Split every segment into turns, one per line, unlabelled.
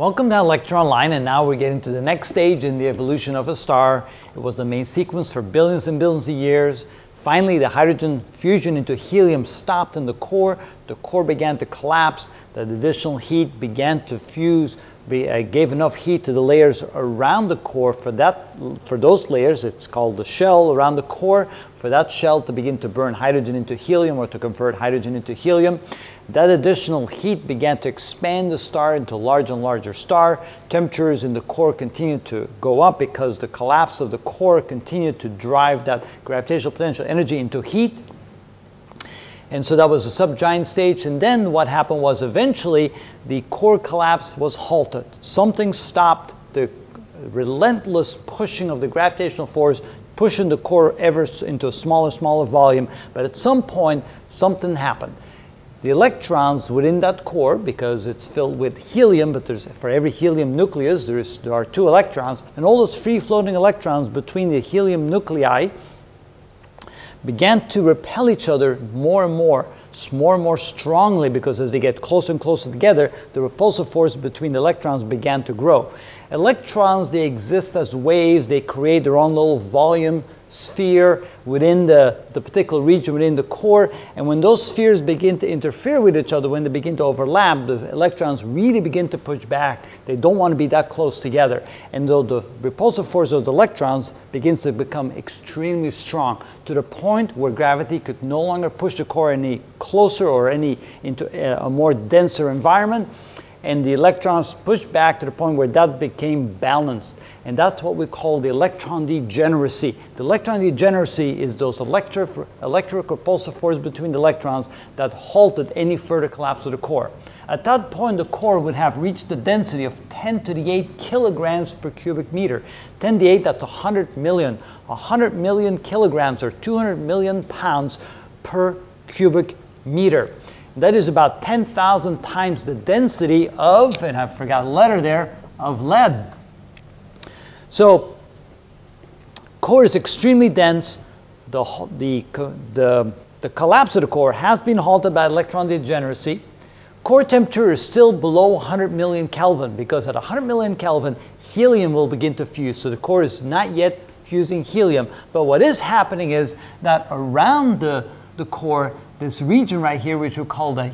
Welcome to ilectureonline, and now we're getting to the next stage in the evolution of a star. It was the main sequence for billions and billions of years. Finally, the hydrogen fusion into helium stopped in the core. The core began to collapse. The additional heat began to fuse, be, uh, gave enough heat to the layers around the core. For that, for those layers, it's called the shell around the core. For that shell to begin to burn hydrogen into helium or to convert hydrogen into helium. That additional heat began to expand the star into a larger and larger star. Temperatures in the core continued to go up because the collapse of the core continued to drive that gravitational potential energy into heat. And so that was a subgiant stage. And then what happened was eventually the core collapse was halted. Something stopped the relentless pushing of the gravitational force, pushing the core ever into a smaller, smaller volume. But at some point, something happened the electrons within that core, because it's filled with helium, but there's, for every helium nucleus, there, is, there are two electrons, and all those free-floating electrons between the helium nuclei began to repel each other more and more, more and more strongly, because as they get closer and closer together, the repulsive force between the electrons began to grow. Electrons, they exist as waves, they create their own little volume sphere within the, the particular region within the core. And when those spheres begin to interfere with each other, when they begin to overlap, the electrons really begin to push back. They don't want to be that close together. And though the repulsive force of the electrons begins to become extremely strong to the point where gravity could no longer push the core any closer or any into a, a more denser environment, and the electrons pushed back to the point where that became balanced. And that's what we call the electron degeneracy. The electron degeneracy is those electric, electric repulsive force between the electrons that halted any further collapse of the core. At that point, the core would have reached the density of 10 to the 8 kilograms per cubic meter. 10 to the 8, that's 100 million. 100 million kilograms or 200 million pounds per cubic meter. That is about 10,000 times the density of, and I forgot a letter there, of lead. So, core is extremely dense. The, the, the, the collapse of the core has been halted by electron degeneracy. Core temperature is still below 100 million Kelvin because at 100 million Kelvin, helium will begin to fuse. So the core is not yet fusing helium. But what is happening is that around the, the core, this region right here, which we call the,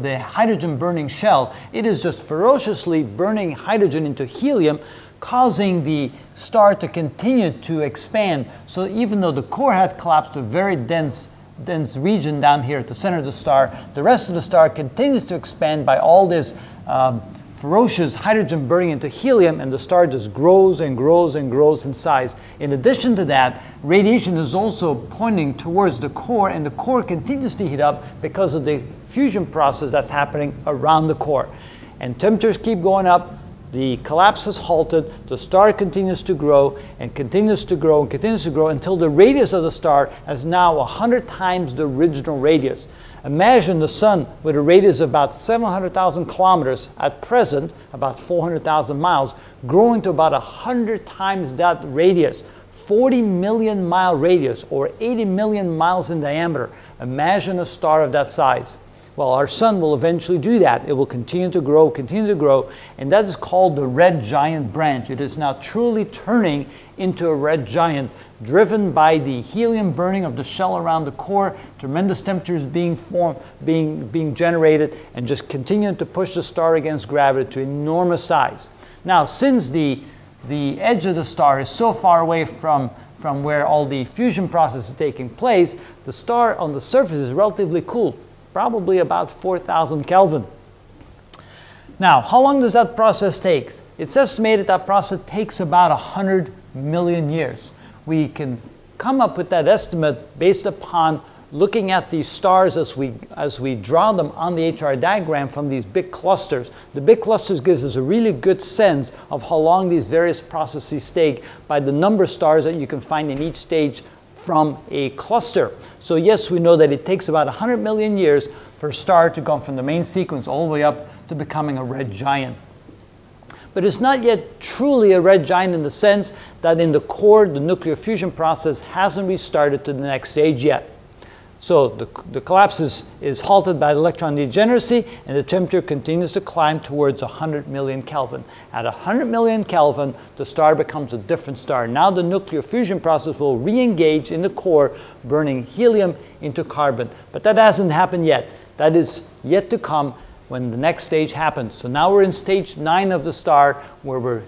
the hydrogen burning shell, it is just ferociously burning hydrogen into helium, causing the star to continue to expand. So even though the core had collapsed to a very dense, dense region down here at the center of the star, the rest of the star continues to expand by all this um, ferocious hydrogen burning into helium and the star just grows and grows and grows in size. In addition to that, radiation is also pointing towards the core and the core continues to heat up because of the fusion process that's happening around the core. And temperatures keep going up, the collapse has halted, the star continues to grow and continues to grow and continues to grow until the radius of the star is now 100 times the original radius. Imagine the sun with a radius of about 700,000 kilometers at present, about 400,000 miles, growing to about 100 times that radius, 40 million mile radius or 80 million miles in diameter. Imagine a star of that size. Well, our sun will eventually do that. It will continue to grow, continue to grow, and that is called the red giant branch. It is now truly turning into a red giant, driven by the helium burning of the shell around the core, tremendous temperatures being formed, being, being generated, and just continuing to push the star against gravity to enormous size. Now, since the, the edge of the star is so far away from from where all the fusion process is taking place, the star on the surface is relatively cool probably about 4,000 Kelvin. Now, how long does that process take? It's estimated that process takes about 100 million years. We can come up with that estimate based upon looking at these stars as we, as we draw them on the HR diagram from these big clusters. The big clusters gives us a really good sense of how long these various processes take by the number of stars that you can find in each stage from a cluster. So yes, we know that it takes about 100 million years for a star to go from the main sequence all the way up to becoming a red giant. But it's not yet truly a red giant in the sense that in the core, the nuclear fusion process hasn't restarted to the next stage yet. So the, the collapse is, is halted by electron degeneracy and the temperature continues to climb towards 100 million Kelvin. At 100 million Kelvin, the star becomes a different star. Now the nuclear fusion process will re-engage in the core, burning helium into carbon. But that hasn't happened yet. That is yet to come when the next stage happens. So now we're in stage nine of the star where we're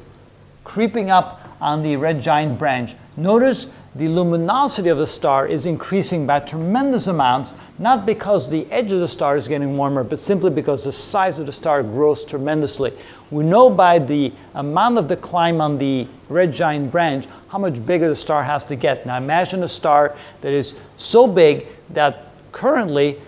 creeping up on the red giant branch. Notice the luminosity of the star is increasing by tremendous amounts, not because the edge of the star is getting warmer, but simply because the size of the star grows tremendously. We know by the amount of the climb on the red giant branch how much bigger the star has to get. Now imagine a star that is so big that currently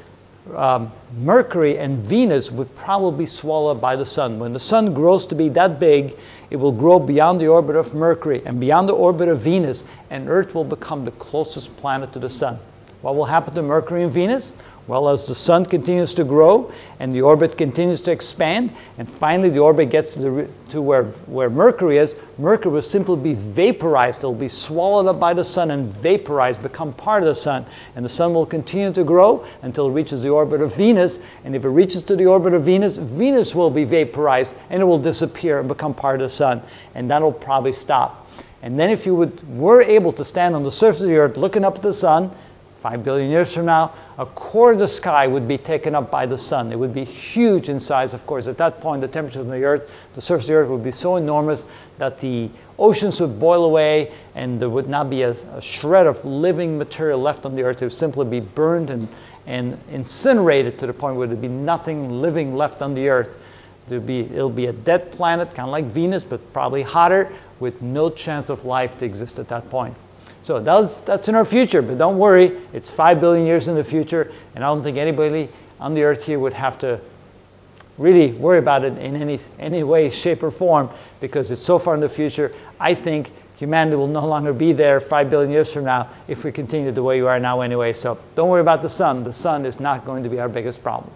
um, Mercury and Venus would probably be swallowed by the sun. When the sun grows to be that big, it will grow beyond the orbit of Mercury and beyond the orbit of Venus, and Earth will become the closest planet to the sun. What will happen to Mercury and Venus? Well, as the sun continues to grow and the orbit continues to expand, and finally the orbit gets to, the, to where, where Mercury is, Mercury will simply be vaporized. It'll be swallowed up by the sun and vaporized, become part of the sun. And the sun will continue to grow until it reaches the orbit of Venus. And if it reaches to the orbit of Venus, Venus will be vaporized and it will disappear and become part of the sun. And that'll probably stop. And then if you would, were able to stand on the surface of the earth looking up at the sun, Five billion years from now, a quarter of the sky would be taken up by the sun. It would be huge in size, of course. At that point, the temperatures on the Earth, the surface of the Earth would be so enormous that the oceans would boil away and there would not be a, a shred of living material left on the Earth. It would simply be burned and, and incinerated to the point where there'd be nothing living left on the Earth. There'd be, it'll be a dead planet, kind of like Venus, but probably hotter, with no chance of life to exist at that point. So that's, that's in our future, but don't worry, it's 5 billion years in the future, and I don't think anybody on the earth here would have to really worry about it in any, any way, shape, or form because it's so far in the future. I think humanity will no longer be there 5 billion years from now if we continue the way we are now anyway. So don't worry about the sun. The sun is not going to be our biggest problem.